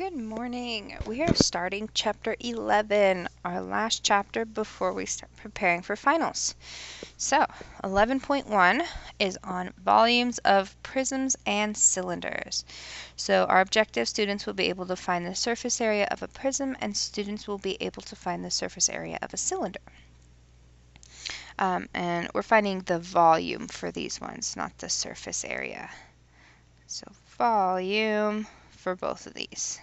Good morning. We are starting chapter 11, our last chapter before we start preparing for finals. So, 11.1 is on volumes of prisms and cylinders. So, our objective students will be able to find the surface area of a prism and students will be able to find the surface area of a cylinder. Um, and we're finding the volume for these ones, not the surface area. So, volume for both of these.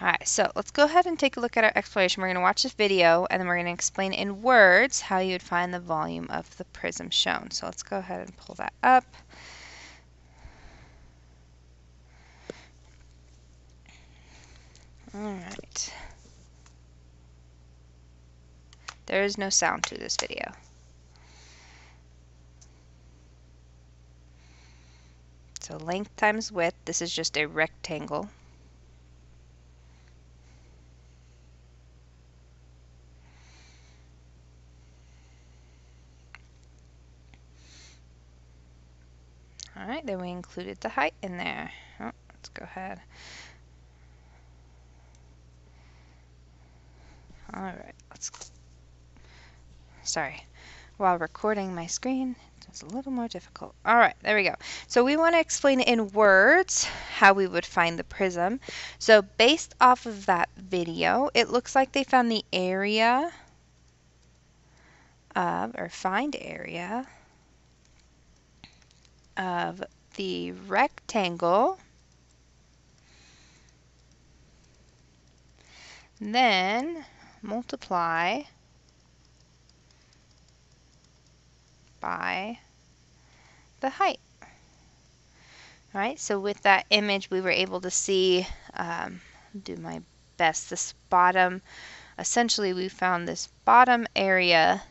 Alright, so let's go ahead and take a look at our explanation. We're going to watch this video and then we're going to explain in words how you would find the volume of the prism shown. So let's go ahead and pull that up. Alright. There is no sound to this video. So length times width, this is just a rectangle. Alright, then we included the height in there. Oh, let's go ahead. Alright, let's... Sorry. While recording my screen, it's a little more difficult. All right, there we go. So we want to explain in words how we would find the prism. So based off of that video, it looks like they found the area of, or find area of the rectangle. Then multiply by the height. All right, so with that image, we were able to see, um, do my best, this bottom, essentially we found this bottom area,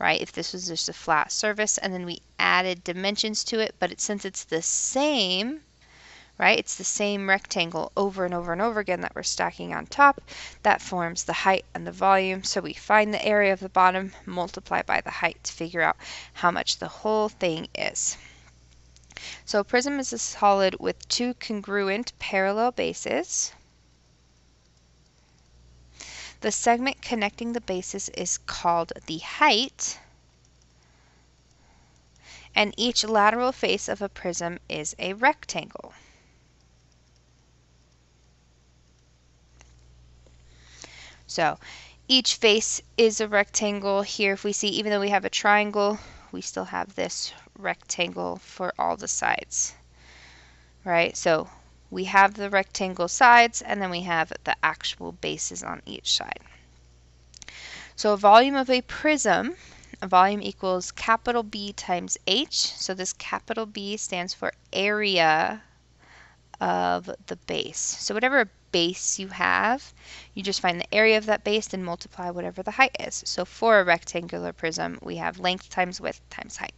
right, if this was just a flat surface, and then we added dimensions to it, but it, since it's the same, right? It's the same rectangle over and over and over again that we're stacking on top. That forms the height and the volume. So we find the area of the bottom, multiply by the height to figure out how much the whole thing is. So a prism is a solid with two congruent parallel bases. The segment connecting the bases is called the height. And each lateral face of a prism is a rectangle. So each face is a rectangle here. If we see, even though we have a triangle, we still have this rectangle for all the sides, right? So we have the rectangle sides and then we have the actual bases on each side. So a volume of a prism, a volume equals capital B times H. So this capital B stands for area of the base. So whatever base you have, you just find the area of that base and multiply whatever the height is. So for a rectangular prism, we have length times width times height.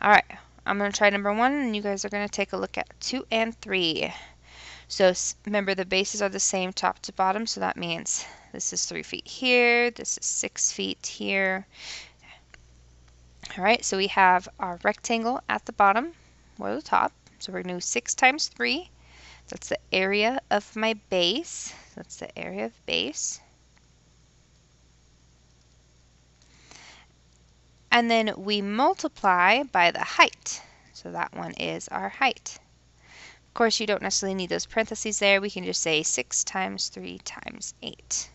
All right, I'm going to try number one, and you guys are going to take a look at two and three. So remember, the bases are the same top to bottom, so that means this is three feet here, this is six feet here. All right, so we have our rectangle at the bottom or the top. So we're going to do 6 times 3 that's the area of my base. That's the area of base. And then we multiply by the height. So that one is our height. Of course, you don't necessarily need those parentheses there. We can just say 6 times 3 times 8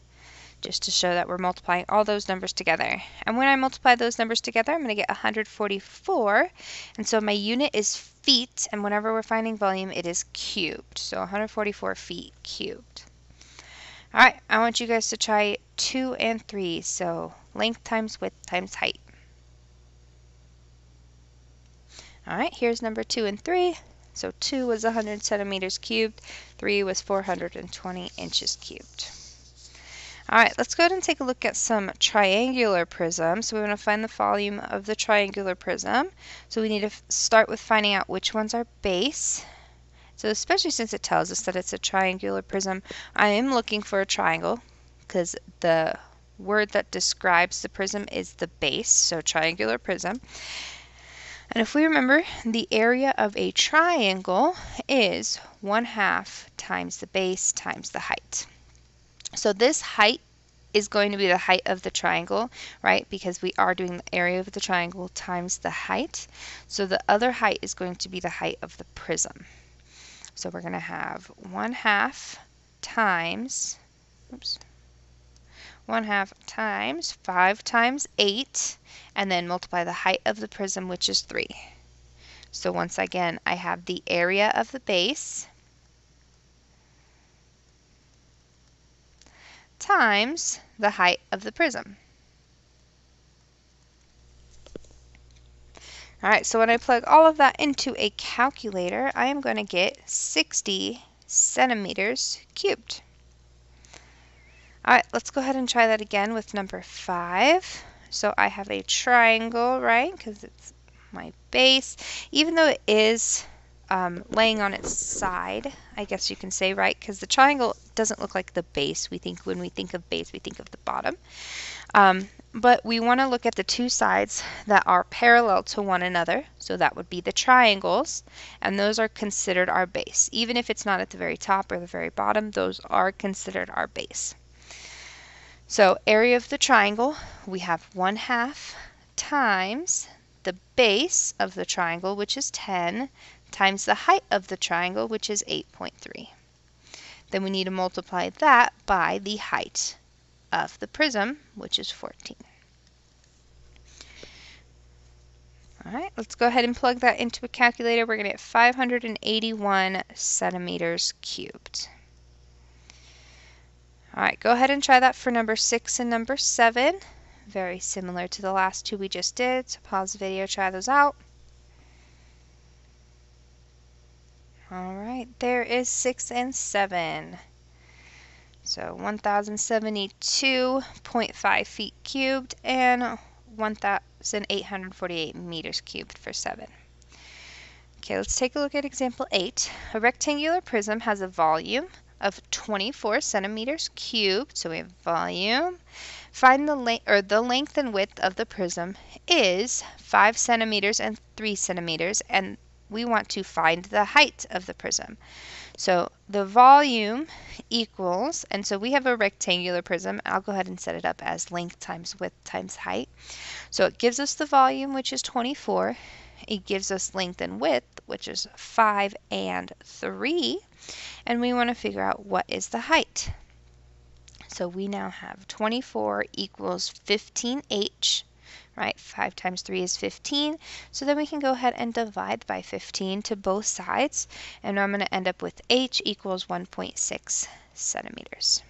just to show that we're multiplying all those numbers together. And when I multiply those numbers together, I'm going to get 144. And so my unit is feet, and whenever we're finding volume, it is cubed. So 144 feet cubed. All right, I want you guys to try 2 and 3. So length times width times height. All right, here's number 2 and 3. So 2 was 100 centimeters cubed, 3 was 420 inches cubed. All right, let's go ahead and take a look at some triangular prisms. So we want to find the volume of the triangular prism. So we need to start with finding out which one's our base. So especially since it tells us that it's a triangular prism, I am looking for a triangle because the word that describes the prism is the base, so triangular prism. And if we remember, the area of a triangle is 1 half times the base times the height. So this height is going to be the height of the triangle, right? Because we are doing the area of the triangle times the height. So the other height is going to be the height of the prism. So we're going to have 1 half times, oops, 1 half times 5 times 8, and then multiply the height of the prism, which is 3. So once again, I have the area of the base times the height of the prism. All right, so when I plug all of that into a calculator, I am going to get 60 centimeters cubed. All right, let's go ahead and try that again with number 5. So I have a triangle, right, because it's my base. Even though it is um, laying on its side, I guess you can say, right? Because the triangle doesn't look like the base. We think when we think of base, we think of the bottom. Um, but we want to look at the two sides that are parallel to one another. So that would be the triangles, and those are considered our base. Even if it's not at the very top or the very bottom, those are considered our base. So area of the triangle, we have 1 half times the base of the triangle, which is 10, times the height of the triangle, which is 8.3. Then we need to multiply that by the height of the prism, which is 14. All right, let's go ahead and plug that into a calculator. We're going to get 581 centimeters cubed. All right, go ahead and try that for number 6 and number 7. Very similar to the last two we just did, so pause the video, try those out. All right, there is 6 and 7. So 1,072.5 feet cubed and 1,848 meters cubed for 7. Okay, let's take a look at example 8. A rectangular prism has a volume of 24 centimeters cubed. So we have volume. Find the length or the length and width of the prism is 5 centimeters and 3 centimeters and we want to find the height of the prism. So the volume equals, and so we have a rectangular prism. I'll go ahead and set it up as length times width times height. So it gives us the volume, which is 24. It gives us length and width, which is 5 and 3. And we want to figure out what is the height. So we now have 24 equals 15h right? 5 times 3 is 15. So then we can go ahead and divide by 15 to both sides. And I'm going to end up with h equals 1.6 centimeters.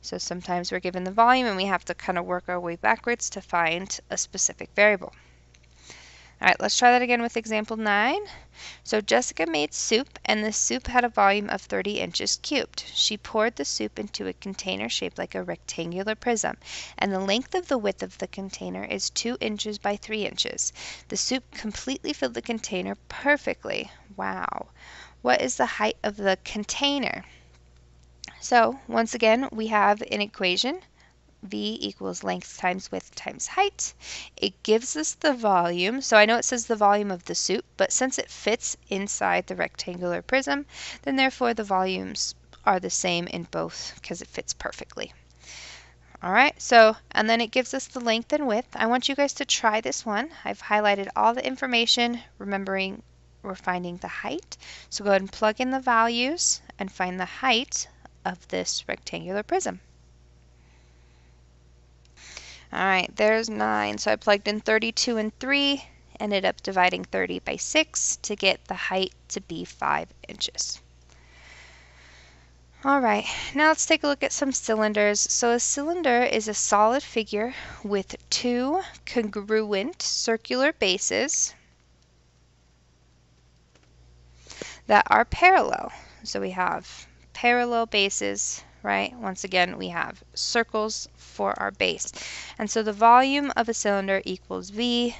So sometimes we're given the volume and we have to kind of work our way backwards to find a specific variable. All right, let's try that again with example 9. So Jessica made soup, and the soup had a volume of 30 inches cubed. She poured the soup into a container shaped like a rectangular prism, and the length of the width of the container is 2 inches by 3 inches. The soup completely filled the container perfectly. Wow. What is the height of the container? So once again, we have an equation V equals length times width times height. It gives us the volume. So I know it says the volume of the soup, but since it fits inside the rectangular prism, then therefore the volumes are the same in both because it fits perfectly. All right, so, and then it gives us the length and width. I want you guys to try this one. I've highlighted all the information, remembering we're finding the height. So go ahead and plug in the values and find the height of this rectangular prism. All right, there's 9. So I plugged in 32 and 3, ended up dividing 30 by 6 to get the height to be 5 inches. All right, now let's take a look at some cylinders. So a cylinder is a solid figure with two congruent circular bases that are parallel. So we have parallel bases right? Once again, we have circles for our base. And so the volume of a cylinder equals V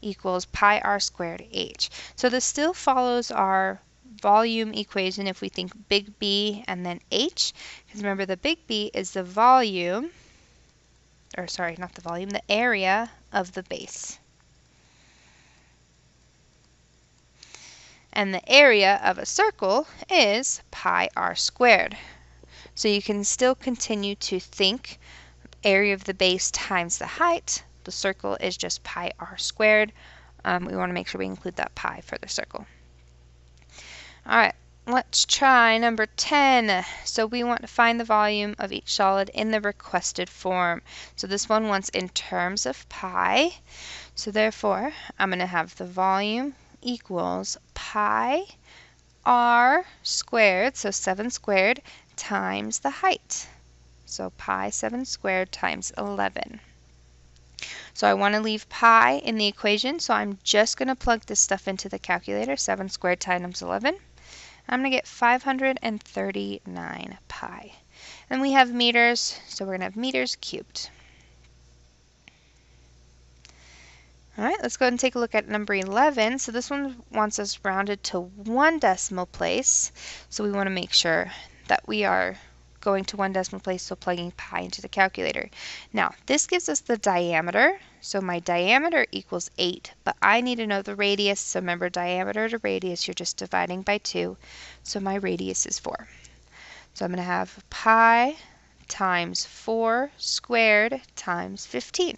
equals pi r squared h. So this still follows our volume equation if we think big B and then h. Because remember, the big B is the volume, or sorry, not the volume, the area of the base. And the area of a circle is pi r squared. So you can still continue to think area of the base times the height. The circle is just pi r squared. Um, we want to make sure we include that pi for the circle. All right, let's try number 10. So we want to find the volume of each solid in the requested form. So this one wants in terms of pi. So therefore, I'm going to have the volume equals pi r squared, so 7 squared, times the height. So pi 7 squared times 11. So I want to leave pi in the equation, so I'm just going to plug this stuff into the calculator. 7 squared times 11. I'm going to get 539 pi. And we have meters, so we're going to have meters cubed. All right, let's go ahead and take a look at number 11. So this one wants us rounded to one decimal place. So we want to make sure that we are going to one decimal place, so plugging pi into the calculator. Now, this gives us the diameter. So my diameter equals 8, but I need to know the radius. So remember, diameter to radius, you're just dividing by 2. So my radius is 4. So I'm going to have pi times 4 squared times 15.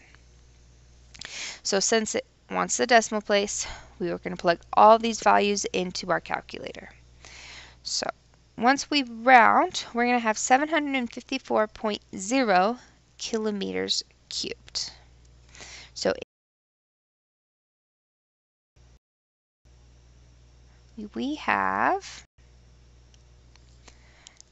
So since it wants the decimal place, we are going to plug all these values into our calculator. So once we round, we're going to have 754.0 kilometers cubed. So we have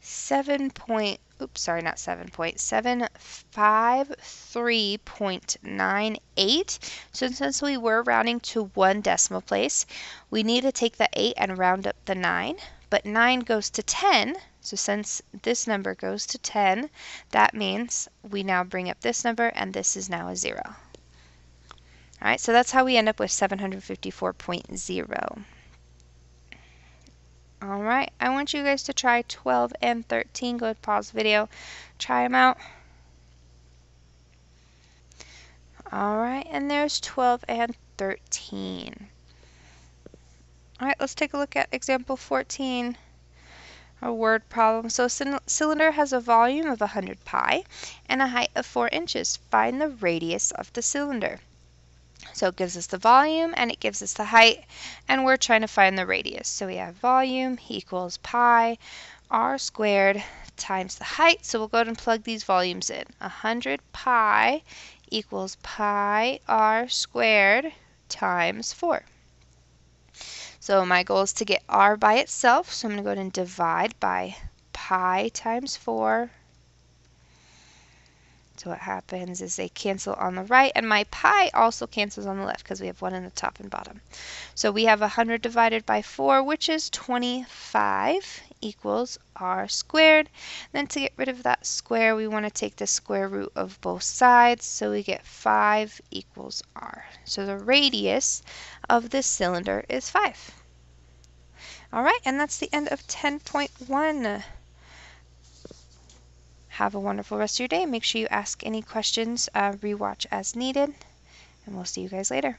7 point, oops, sorry, not 7 point, 753.98. So since we were rounding to one decimal place, we need to take the 8 and round up the 9. But 9 goes to 10, so since this number goes to 10, that means we now bring up this number, and this is now a 0. All right, so that's how we end up with 754.0. All right, I want you guys to try 12 and 13. Go ahead, pause video, try them out. All right, and there's 12 and 13. All right, let's take a look at example 14, a word problem. So a cylinder has a volume of 100 pi and a height of 4 inches. Find the radius of the cylinder. So it gives us the volume and it gives us the height and we're trying to find the radius. So we have volume equals pi r squared times the height. So we'll go ahead and plug these volumes in. 100 pi equals pi r squared times 4. So my goal is to get r by itself. So I'm going to go ahead and divide by pi times 4 so what happens is they cancel on the right, and my pi also cancels on the left because we have one in the top and bottom. So we have 100 divided by 4, which is 25 equals r squared. Then to get rid of that square, we want to take the square root of both sides, so we get 5 equals r. So the radius of this cylinder is 5. All right, and that's the end of 10.1. Have a wonderful rest of your day. Make sure you ask any questions, uh, rewatch as needed, and we'll see you guys later.